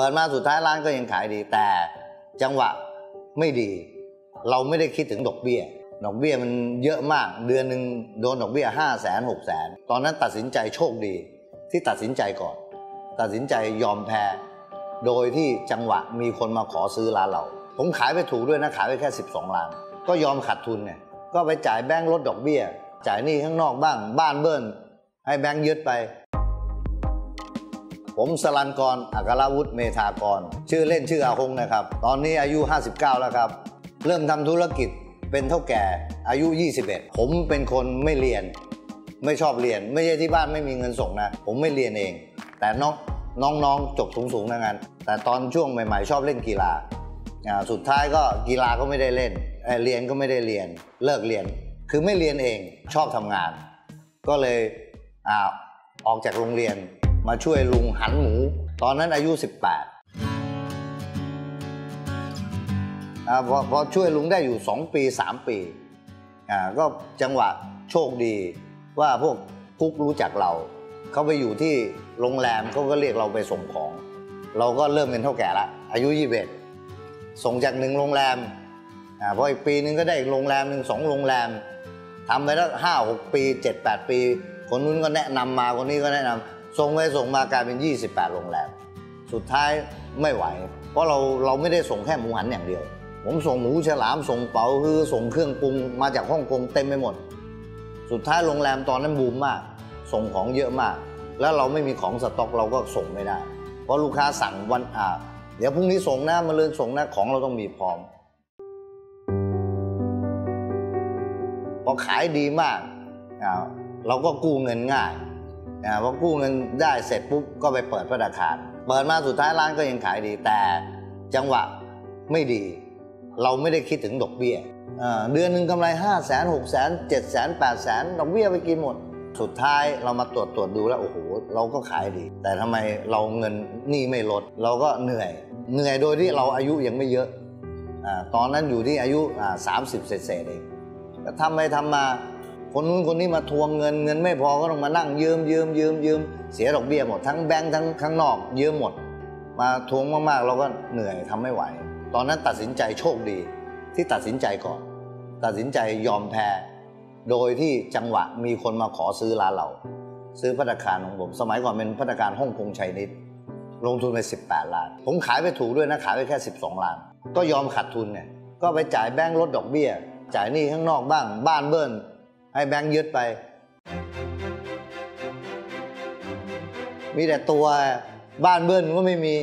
เปิดมาสุดท้ายร้านก็ยังขายดี แต่จังหวะไม่ดี เราไม่ได้คิดถึงดอกเบี้ย ดอกเบี้ยมันเยอะมาก เดือนหนึ่งโดนดอกเบี้ยห้าแสนหกแสนตอนนั้นตัดสินใจโชคดี ที่ตัดสินใจก่อน ตัดสินใจยอมแพ้ โดยที่จังหวะมีคนมาขอซื้อร้านเรา ผมขายไปถูกด้วยนะขายไปแค่ 12ล้าน ก็ยอมขาดทุนเนี่ยก็ไปจ่ายแบงค์ลดดอกเบี้ย จ่ายหนี้ข้างนอกบ้าง บ้านเบิ้ลให้แบงค์ยึดไป ผมสลันกรอัครวุฒิเมธากร ชื่อเล่นชื่ออาหงนะครับ ตอนนี้อายุ 59 แล้วครับ เริ่มทำธุรกิจเป็นเท่าแก่อายุ 21 ผมเป็นคนไม่เรียน ไม่ชอบเรียน ไม่ใช่ที่บ้านไม่มีเงินส่งนะ ผมไม่เรียนเอง แต่น้องน้องๆจบสูงๆนะงั้น แต่ตอนช่วงใหม่ๆ ชอบเล่นกีฬา สุดท้ายก็กีฬาก็ไม่ได้เล่น เรียนก็ไม่ได้เรียน เลิกเรียน คือไม่เรียนเอง ชอบทำงาน ก็เลยอออกจากโรงเรียน มาช่วยลุงหันหมู ตอนนั้นอายุ 18อ่าพอพอช่วยลุงได้อยู่ 2 ปี 3 ปีอ่าก็จังหวะโชคดี ว่าพวกกุ๊กรู้จักเรา เขาไปอยู่ที่โรงแรมเขาก็เรียกเราไปส่งของ เราก็เริ่มเป็นเท่าแก่ละอายุ21ส่งจากหนึ่งโรงแรมอ่าพออีกปีนึงก็ได้อีกโรงแรมหนึ่งสองโรงแรมทำไปแล้วห้าหกปีเจ็ดแปดปี คนนู้นก็แนะนำมาคนนี้ก็แนะนำ ส่งไปส่งมากลายเป็น 28 โรงแรม สุดท้ายไม่ไหว เพราะเราเราไม่ได้ส่งแค่หมูหันอย่างเดียว ผมส่งหมูฉลามส่งเป๋าฮือส่งเครื่องปรุงมาจากฮ่องกงเต็มไปหมด สุดท้ายโรงแรมตอนนั้นบูมมาก ส่งของเยอะมาก แล้วเราไม่มีของสต็อกเราก็ส่งไม่ได้ เพราะลูกค้าสั่งวันอ่าเดี๋ยวพรุ่งนี้ส่งนะมาเรืนส่งนะของเราต้องมีพร้อมพอขายดีมาก เราก็กู้เงินง่าย พอกู้เงินได้เสร็จปุ๊บก็ไปเปิดธนาคารเปิดมาสุดท้ายร้านก็ยังขายดี แต่จังหวะไม่ดี เราไม่ได้คิดถึงดอกเบี้ยเดือนหนึ่งกำไร5 0 0 0 0 6 0 0 0 0 7 0 0 0 0 0 0ดอกเบี้ยไปกินหมด สุดท้ายเรามาตรวจตรวจดูแล้วโอ้โหเราก็ขายดี แต่ทำไมเราเงินหนี้ไม่ลด เราก็เหนื่อย เหนื่อยโดยที่เราอายุยังไม่เยอะอาตอนนั้นอยู่ที่อายุสามสิบเศษเองทำไปทำมา คนนู้นคนนี้มาทวงเงินเงินไม่พอก็ต้องมานั่งยืมยืมยืมยืมเสียดอกเบี้ยหมดทั้งแบงค์ทั้งข้างนอกยืมหมด มาทวงมากๆเราก็เหนื่อยทำไม่ไหว ตอนนั้นตัดสินใจโชคดี ที่ตัดสินใจก่อน ตัดสินใจยอมแพ้โดยที่จังหวะมีคนมาขอซื้อร้านเรา ซื้อพัตตาคารของผม สมัยก่อนเป็นพัตตาคารฮ่องกงชัยนิดลงทุนไป 18 ล้าน ผมขายไปถูกด้วยนะขายไปแค่ 12 ล้าน ก็ยอมขาดทุนเนี่ยก็ไปจ่ายแบงค์ลดดอกเบี้ย จ่ายหนี้ข้างนอกบ้าง บ้านเบิ้ล ให้แบงค์ยึดไป มีแต่ตัวบ้านเบิ้ลก็ไม่มี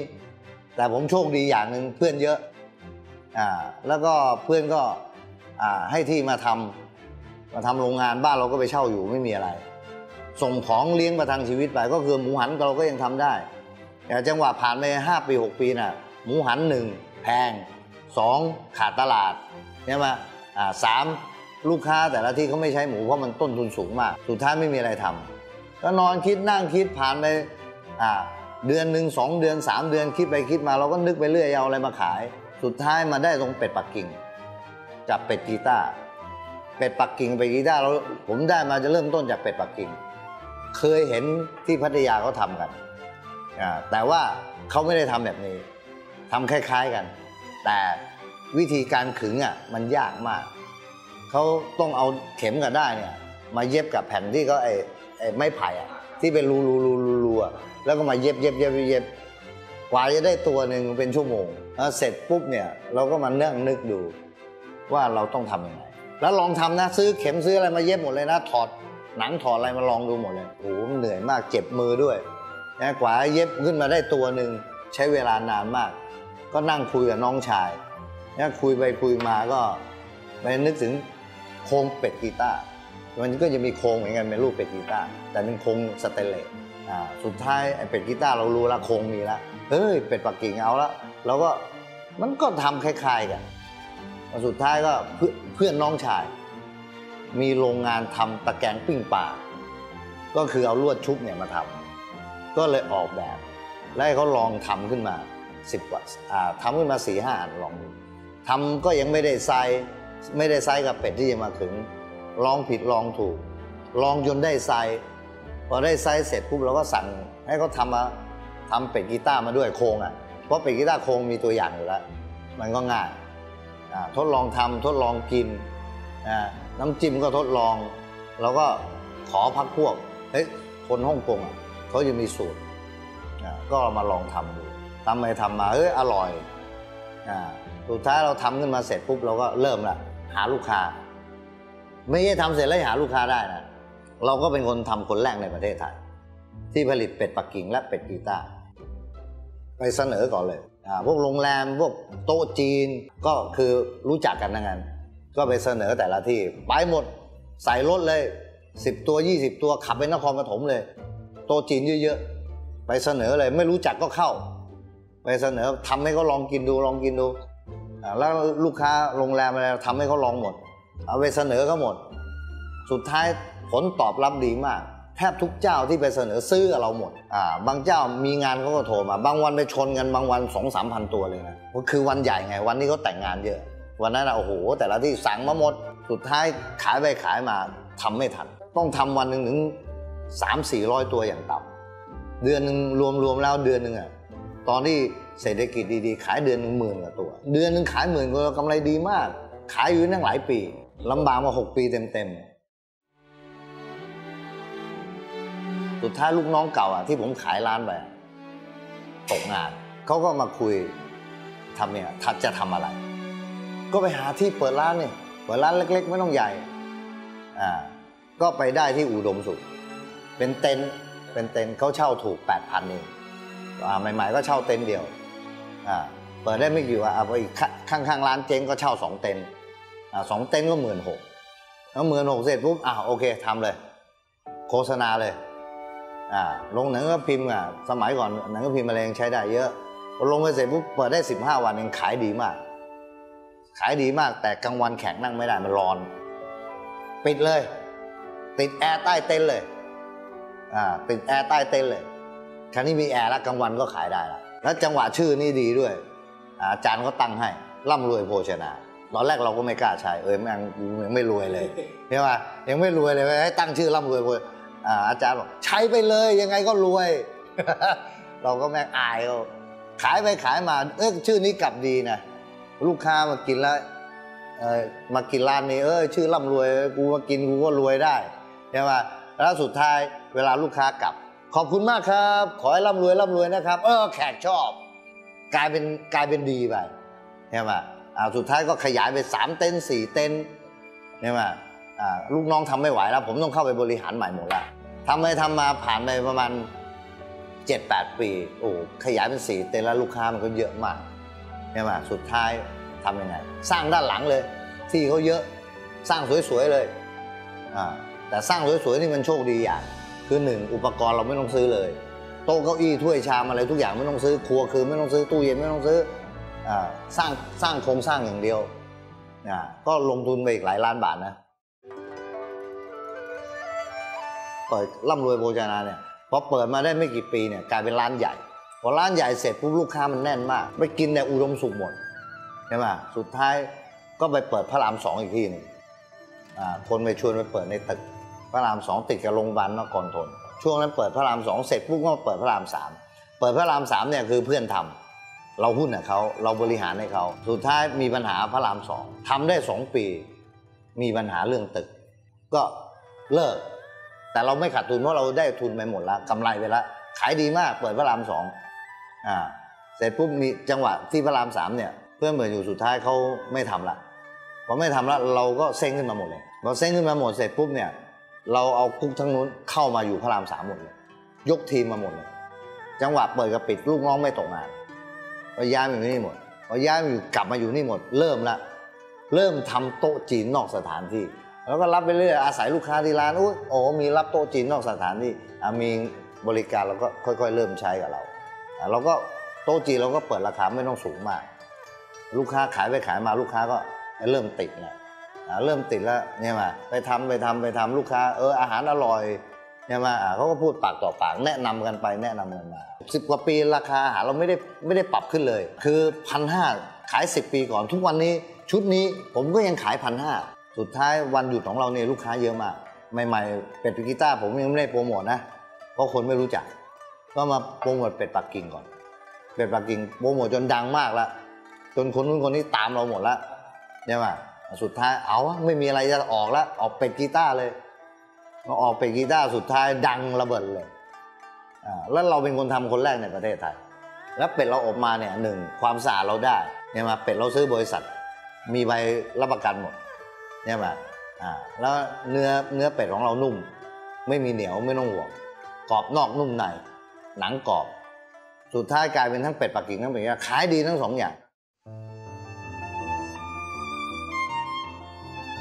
แต่ผมโชคดีอย่างหนึ่งเพื่อนเยอะอ่าแล้วก็เพื่อนก็อ่าให้ที่มาทำมาทำโรงงานบ้านเราก็ไปเช่าอยู่ไม่มีอะไร ส่งของเลี้ยงประทังชีวิตไป ก็คือหมูหันเราก็ยังทำได้แต่จังหวะผ่านไป5ปี6ปีน่ะหมูหันหนึ่งแพงสองขาดตลาดใช่ไหมอ่าสาม ลูกค้าแต่ละที่เขาไม่ใช้หมูเพราะมันต้นทุนสูงมาก สุดท้ายไม่มีอะไรทำก็นอนคิดนั่งคิดผ่านไปอ่าเดือนหนึ่งสองเดือนสามเดือนคิดไปคิดมาเราก็นึกไปเรื่อยเอาอะไรมาขาย สุดท้ายมาได้ตรงเป็ดปักกิ่งจับเป็ดกีตาร์เป็ดปักกิ่งเป็ดกีตาร์เราผมได้มาจะเริ่มต้นจากเป็ดปักกิ่ง เคยเห็นที่พัทยาเขาทำกันแต่ว่าเขาไม่ได้ทำแบบนี้ทำคล้าย ๆกัน แต่วิธีการขึงอะมันยากมาก เขาต้องเอาเข็มกับได้ายเนี่ย มาเย็บกับแผ่นที่เขาไอ้ไอ้ไม้ไผ่อะที่เป็นรูรูรูรูรูอะแล้วก็มาเย็บเย็บเย็บเย็บกว่าจะได้ตัวหนึ่งเป็นชั่วโมงแล้วเสร็จปุ๊บเนี่ยเราก็มานั่งนึกดูว่าเราต้องทำยังไงแล้วลองทำนะซื้อเข็มซื้ออะไรมาเย็บหมดเลยนะถอดหนังถอดอะไรมาลองดูหมดเลยโอ้โหเหนื่อยมากเจ็บมือด้วยนะกว่าเย็บขึ้นมาได้ตัวหนึ่งใช้เวลานานมาก ก็นั่งคุยกับน้องชายนะคุยไปคุยมาก็ไปนึกถึง โครงเป็ดกีตาร์มันก็จะมีโครงเหมือนกันเป็นรูปเป็ดกีตาร์แต่เป็นโครงสเตนเลสสุดท้ายไอ้เป็ดกีตาร์เรารู้ละโครงมีละเฮ้ยเป็ดปักกิ่งเอาละเราก็มันก็ทำคล้ายๆกันสุดท้ายก็เพื่อนเพื่อนน้องชาย มีโรงงานทำตะแกรงปิ้งปลาก็คือเอาลวดชุบเนี่ยมาทำก็เลยออกแบบแล้วให้เขาลองทำขึ้นมาสิบกว่าอ่าทำขึ้นมาสี่ห้าอันลองดูทำก็ยังไม่ได้ไซส์ ไม่ได้ไซส์กับเป็ดที่จะมาขึงลองผิดลองถูก ลองจนได้ไซส์พอได้ไซส์เสร็จปุ๊บเราก็สั่งให้เขาทำมาทำเป็ดกีตาร์มาด้วยโครงอะเพราะเป็ดกีตาร์โครงมีตัวอย่างอยู่แล้ว มันก็ง่ายอ่าทดลองทำทดลองกินน้ำจิ้มก็ทดลองเราก็ขอพรรคพวกเฮ้ยคนฮ่องกงอะเขาจะมีสูตรอ่าก็มาลองทำดูทำไปทำมาเอ้ยอร่อยอ่าสุดท้ายเราทำขึ้นมาเสร็จปุ๊บเราก็เริ่มละ หาลูกค้า ไม่ใช่ทำเสร็จแล้วหาลูกค้าได้นะเราก็เป็นคนทำคนแรกในประเทศไทย ที่ผลิตเป็ดปักกิ่งและเป็ดกีตาร์ไปเสนอก่อนเลยอาพวกโรงแรมพวกโต๊ะจีนก็คือรู้จักกันทั้งนั้นก็ไปเสนอแต่ละที่ ไปหมดใส่รถเลยสิบตัวยี่สิบตัวขับไปนครปฐมเลย โต๊ะจีนเยอะๆ ไปเสนอเลย ไม่รู้จักก็เข้า ไปเสนอทำให้เขาลองกินดูลองกินดู แล้วลูกค้าโรงแรมอะไรทำให้เขาลองหมด เอาไปเสนอเขาหมด สุดท้ายผลตอบรับดีมาก แทบทุกเจ้าที่ไปเสนอซื้อเราหมดอ่าบางเจ้ามีงานเขาก็โทรมา บางวันไปชนกันบางวันสองสามพันตัวเลยนะก็คือวันใหญ่ไง วันนี้เขาแต่งงานเยอะ วันนั้นอะโอ้โห แต่ละที่สั่งมาหมด สุดท้ายขายไปขายมาทำไม่ทัน ต้องทำวันหนึ่งถึงสามสี่ร้อยตัวอย่างต่ำเดือนหนึ่งรวมๆแล้วเดือนหนึ่งอะตอนที่ เศรษฐกิจดีๆ ขายเดือนหนึ่งหมื่นกว่าตัว เดือนหนึ่งขายหมื่นกว่ากำไรดีมาก ขายอยู่นั่งหลายปีลำบากมาหกปีเต็มๆ สุดท้ายลูกน้องเก่าอะที่ผมขายร้านไปตกงานเขาก็มาคุยทำเนี่ยทัดจะทำอะไร ก็ไปหาที่เปิดร้านเนี่ยเปิดร้านเล็ก ๆ ไม่ต้องใหญ่อ่าก็ไปได้ที่อุดมสุข เป็นเต็นท์เป็นเต็นท์เขาเช่าถูก 8,000เองอ่าใหม่ๆก็เช่าเต็นท์เดียว อ่าเปิดได้ไม่กี่วันอะพออีกข้างๆร้านเจ๊งก็เช่าสองเต็นท์อ่าสองเต็นท์ก็หมื่นหกแล้วหมื่นหกเสร็จปุ๊บอ่าโอเคทำเลย โฆษณาเลยอ่าลงหนังก็พิมพ์อะสมัยก่อนหนังก็พิมพ์อะไรยังใช้ได้เยอะพอลงไปเสร็จปุ๊บเปิดได้15วันเองขายดีมาก ขายดีมากแต่กลางวันแขกนั่งไม่ได้มันร้อน ปิดเลย ติดแอร์ใต้เต็นท์เลยอ่าติดแอร์ใต้เต็นท์เลยครั้นี้มีแอร์แล้วกลางวันก็ขายได้ละ แล้วจังหวะชื่อนี่ดีด้วย อาจารย์ก็ตั้งให้ร่ำรวยโภชนาตอนแรกเราก็ไม่กล้าใช้เอ้ยแม่งยังไม่รวยเลยใช่ไหมยังไม่รวยเลยให้ตั้งชื่อร่ำรวยโภชนาอาอาจารย์บอกใช้ไปเลยยังไงก็รวย เราก็แม่งอายเขาขายไปขายมาเออชื่อนี้กลับดีนะลูกค้ามากินแล้วเออมากินร้านนี้เออชื่อร่ำรวย กูมากินกูก็รวยได้ใช่ไหมแล้วสุดท้ายเวลาลูกค้ากลับ ขอบคุณมากครับ ขอให้ร่ำรวยร่ำรวยนะครับ เออแขกชอบ กลายเป็นกลายเป็นดีไปใช่ไหมอ่าสุดท้ายก็ขยายไปสามเต็นสี่เต็นใช่ไหมอ่าลูกน้องทำไม่ไหวแล้ว ผมต้องเข้าไปบริหารใหม่หมดล้วทำไปทำมาผ่านไปประมาณ7-8ปีโอ้ขยายเป็นสี่เต็นแล้วลูกค้ามันก็เยอะมากใช่ไหมสุดท้ายทำยังไง สร้างด้านหลังเลย ที่เขาเยอะสร้างสวยๆเลยอ่าแต่สร้างสวยๆนี่มันโชคดีอย่าง คือหนึ่งอุปกรณ์เราไม่ต้องซื้อเลยโต๊ะเก้าอี้ถ้วยชามอะไรทุกอย่างไม่ต้องซื้อครัวคือไม่ต้องซื้อตู้เย็นไม่ต้องซื้ออสร้างสร้างโครงสร้างอย่างเดียวอ่าก็ลงทุนไปอีกหลายล้านบาทนะเปิดร่ำรวยโภชนาเนี่ยพอเปิดมาได้ไม่กี่ปีเนี่ยกลายเป็นร้านใหญ่พอร้านใหญ่เสร็จปุ๊บลูกค้ามันแน่นมากไปกินแต่อุดมสุขหมดใช่ไหมสุดท้ายก็ไปเปิดพระรามสองอีกที่หนึ่งคนไปชวนไปเปิดในตึก พระรามสองติดกับโรงพยาบาลนครทนช่วงนั้นเปิดพระรามสองเสร็จปุ๊บก็เปิดพระรามสามเปิดพระรามสามเนี่ยคือเพื่อนทำเราหุ้นกับเขาเราบริหารให้เขา สุดท้ายมีปัญหาพระรามสองทำได้สองปี มีปัญหาเรื่องตึก ก็เลิก แต่เราไม่ขาดทุนเพราะเราได้ทุนไปหมดแล้วกำไรไปแล้วขายดีมาก เปิดพระรามสองอ่าเสร็จปุ๊บมีจังหวะที่พระรามสามเนี่ย เพื่อนเปิดอยู่สุดท้ายเขาไม่ทำละพอไม่ทำละเราก็เซ้งขึ้นมาหมดเลยพอเซ้งขึ้นมาหมดเสร็จปุ๊บเนี่ย เราเอากุ๊กทั้งนู้นเข้ามาอยู่พระรามสามหมดเลย ยกทีมมาหมดเลย จังหวะเปิดกับปิดลูกน้องไม่ตกงานพอย้ายมาอยู่นี่หมดพอย้ายมาอยู่กลับมาอยู่นี่หมด เริ่มละเริ่มทำโต๊ะจีนนอกสถานที่ แล้วก็รับไปเรื่อยอาศัยลูกค้าที่ร้านอุ้ยโอ้มีรับโต๊ะจีนนอกสถานที่มีบริการเราก็ค่อยๆ เริ่มใช้กับเราเราก็โต๊ะจีนเราก็เปิดราคาไม่ต้องสูงมาก ลูกค้าขายไปขายมาลูกค้าก็เริ่มติดเนี่ย เริ่มติดแล้วเนี่ยมาไปทำไปทำไปทำลูกค้า เอออาหารอร่อยเนี่ยมาเขาก็พูดปากต่อปากแนะนำกันไปแนะนำกันมาสิบกว่าปีราคาอาหารเราไม่ได้ไม่ได้ปรับขึ้นเลย คือพันห้าขายสิบปีก่อนทุกวันนี้ชุดนี้ผมก็ยังขายพันห้าสุดท้ายวันหยุดของเราเนี่ยลูกค้าเยอะมากใหม่ๆเป็ดปิกีต้าร์ผมยังไม่ได้โปรโมทนะเพราะคนไม่รู้จัก ก็มาโปรโมทเป็ดปักกิ่งก่อน เป็ดปักกิ่งโปรโมทจนดังมากแล้วจนคนนู้นคนนี้ตามเราหมดแล้วใช่ไหม สุดท้ายเอาวะไม่มีอะไรจะออกแล้วออกเป็ดกีตาร์เลยมาออกเป็ดกีตาร์สุดท้ายดังระเบิดเลยแล้วเราเป็นคนทำคนแรกในประเทศไทย แล้วเป็ดเราออกมาเนี่ยหนึ่งความสะอาดเราได้เนี่ยมาเป็ดเราซื้อบริษัท มีใบรับประกันหมดเนี่ยมาแล้วเนื้อเนื้อเป็ดของเรานุ่ม ไม่มีเหนียวไม่ต้องห่วงกรอบนอกนุ่มในหนังกรอบ สุดท้ายกลายเป็นทั้งเป็ดปักกิ่งทั้งเป็ดขายดีทั้งสองอย่าง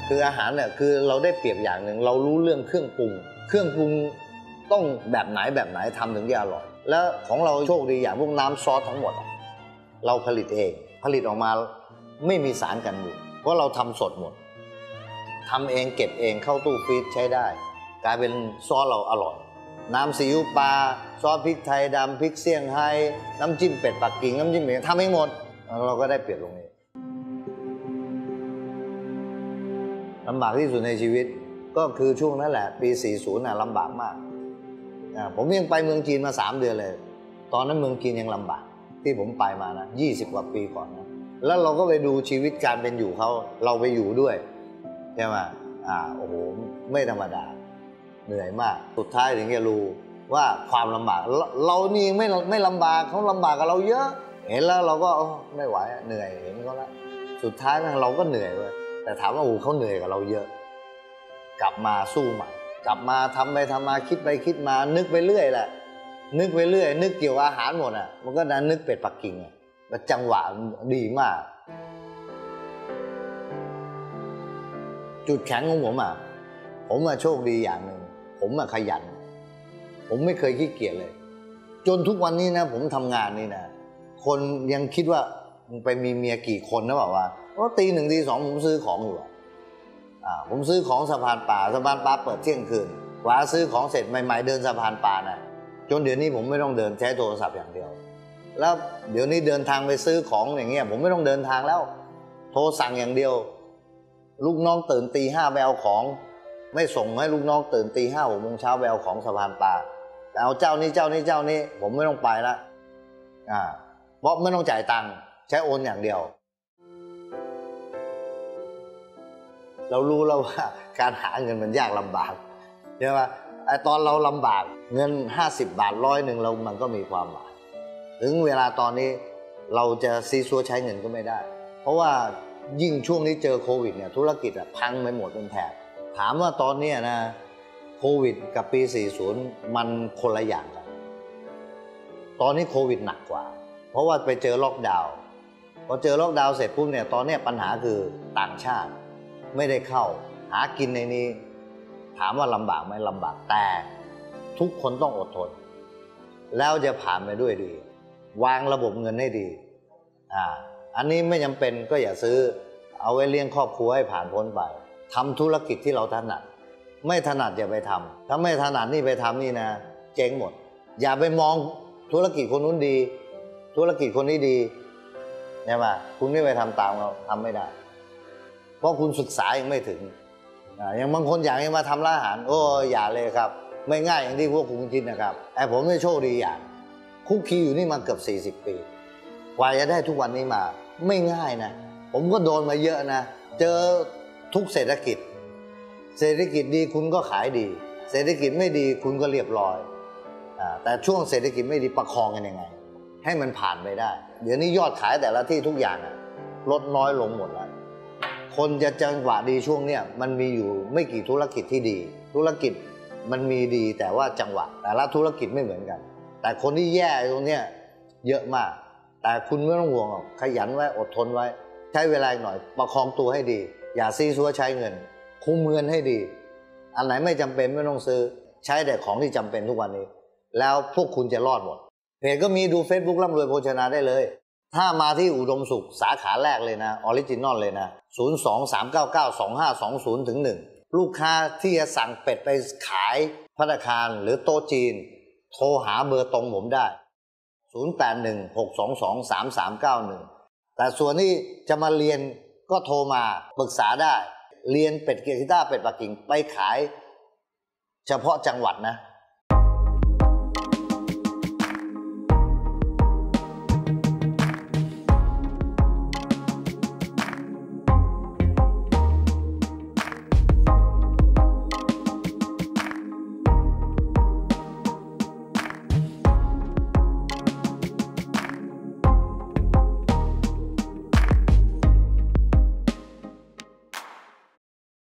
คืออาหารเนี่ยคือเราได้เปรียบอย่างหนึ่งเรารู้เรื่องเครื่องปรุง เครื่องปรุงต้องแบบไหนแบบไหนทำถึงจะอร่อย แล้วของเราโชคดีอย่างพวกน้ำซอสทั้งหมด เราผลิตเอง ผลิตออกมาไม่มีสารกันบูดเพราะเราทำสดหมดทำเองเก็บเองเข้าตู้ฟรีซใช้ได้ กลายเป็นซอสเราอร่อย น้ำซีอิ๊วปลาซอสพริกไทยดำพริกเซี่ยงไฮ้น้ำจิ้มเป็ดปักกิ่งน้ำจิ้มเหม็นทำเองหมด เราก็ได้เปรียบตรงนี้ ลำบากที่สุดในชีวิต ก็คือช่วงนั้นแหละ ปี 40น่ะลำบากมาก ผมยังไปเมืองจีนมา 3 เดือนเลย ตอนนั้นเมืองจีนยังลำบาก ที่ผมไปมานะ 20 กว่าปีก่อนนะ แล้วเราก็ไปดูชีวิตการเป็นอยู่เขาเราไปอยู่ด้วยใช่ไหมอ่าโอ้โหไม่ธรรมดา เหนื่อยมาก สุดท้ายถึงจะรู้ว่าความลำบาก เราเนี่ไม่ไม่ลำบากเขาลำบากกับเราเยอะ เห็นแล้วเราก็ไม่ไหวเหนื่อยเห็นเขาแล้วสุดท้ายเราก็เหนื่อยเว้ย แต่ถามว่าโอ้โหเขาเหนื่อยกับเราเยอะ กลับมาสู้ใหม่ กลับมาทำไปทำมาคิดไปคิดมา นึกไปเรื่อยแหละ นึกไปเรื่อย นึกเกี่ยวกับอาหารหมดอะ มันก็นั้นนึกเป็ดปักกิ่งอะจังหวะดีมาก จุดแข็งของผมอะ ผมอะโชคดีอย่างหนึ่ง ผมอะขยัน ผมไม่เคยขี้เกียจเลย จนทุกวันนี้นะ ผมทำงานนี่นะ คนยังคิดว่ามึงไปมีเมียกี่คนนะบอกว่า ว่าตีหนึ่งตีสองผมซื้อของอยู่อะอ่าผมซื้อของสะพานป่าสะพานป่าเปิดเที่ยงคืนกว่าซื้อของเสร็จใหม่ๆเดินสะพานป่านะจนเดี๋ยวนี้ผมไม่ต้องเดินใช้โทรศัพท์อย่างเดียว แล้วเดี๋ยวนี้เดินทางไปซื้อของอย่างเงี้ยผมไม่ต้องเดินทางแล้ว โทรสั่งอย่างเดียว ลูกน้องตื่นตีห้าไปเอาของ ไม่ส่งให้ลูกน้องตื่นตีห้าหกโมงเช้าไปเอาของสะพานปลาแต่เอาเจ้านี้เจ้านี้เจ้านี้ผมไม่ต้องไปละอ่าเพราะไม่ต้องจ่ายตังค์ใช้โอนอย่างเดียว เรารู้แล้วว่าการหาเงินมันยากลำบากใช่ไหมไอตอนเราลำบากเงิน 50 บาทร้อยหนึ่งเรามันก็มีความหมายถึงเวลาตอนนี้เราจะซีซัวใช้เงินก็ไม่ได้ เพราะว่ายิ่งช่วงนี้เจอโควิดเนี่ยธุรกิจอะพังไปหมดเป็นแถบถามว่าตอนนี้นะโควิดกับปี 40 มันคนละอย่างกัน ตอนนี้โควิดหนักกว่า เพราะว่าไปเจอล็อกดาวน์พอเจอล็อกดาวน์เสร็จปุ๊บเนี่ยตอนนี้ปัญหาคือต่างชาติ ไม่ได้เข้า หากินในนี้ ถามว่าลำบากไหมลำบากแต่ทุกคนต้องอดทน แล้วจะผ่านไปด้วยดี วางระบบเงินให้ดีอ่าอันนี้ไม่จำเป็นก็อย่าซื้อ เอาไว้เลี้ยงครอบครัวให้ผ่านพ้นไปทำธุรกิจที่เราถนัด ไม่ถนัดอย่าไปทำถ้าไม่ถนัดนี่ไปทำนี่นะ เจ๊งหมด อย่าไปมองธุรกิจคนนู้นดี ธุรกิจคนนี้ดีใช่ไหมคุณไม่ไปทำตามเราทำไม่ได้ เพราะคุณศึกษายังไม่ถึงอย่างบางคนอยากจะมาทำร้านอาหารโอ้อย่าเลยครับ ไม่ง่ายอย่างที่พวกคุณคิดนะครับไอ้ผมไม่โชคดีอย่างคุกคีอยู่นี่มาเกือบ 40 ปี กว่าจะได้ทุกวันนี้มา ไม่ง่ายนะ ผมก็โดนมาเยอะนะ เจอทุกเศรษฐกิจ เศรษฐกิจดีคุณก็ขายดี เศรษฐกิจไม่ดีคุณก็เรียบร้อยอแต่ช่วงเศรษฐกิจไม่ดีประคองกันยังไง ให้มันผ่านไปได้ เดี๋ยวนี้ยอดขายแต่ละที่ทุกอย่างลดน้อยลงหมดแล้ว คนจะจังหวะดีช่วงเนี้ยมันมีอยู่ไม่กี่ธุรกิจที่ดี ธุรกิจมันมีดีแต่ว่าจังหวะ แต่ละธุรกิจไม่เหมือนกัน แต่คนที่แย่ตรงเนี้ยเยอะมาก แต่คุณไม่ต้องห่วงหรอกขยันไว้อดทนไว้ ใช้เวลาหน่อยประคองตัวให้ดี อย่าซี้ซั้วใช้เงิน คุมเงินให้ดี อันไหนไม่จำเป็นไม่ต้องซื้อ ใช้แต่ของที่จำเป็นทุกวันนี้ แล้วพวกคุณจะรอดหมดเพจก็มีดู Facebook ร่ำรวยโภชนาได้เลย ถ้ามาที่อุดมสุขสาขาแรกเลยนะ original เลยนะ 0 2 3 9 9 2 5 2 0ถึง1ลูกค้าที่จะสั่งเป็ดไปขายพัตตาคารหรือโต๊ะจีน โทรหาเบอร์ตรงผมได้ 0816223391 แต่ส่วนที่จะมาเรียนก็โทรมาปรึกษาได้ เรียนเป็ดเกียร์กีตาร์เป็ดปักกิ่งไปขาย เฉพาะจังหวัดนะ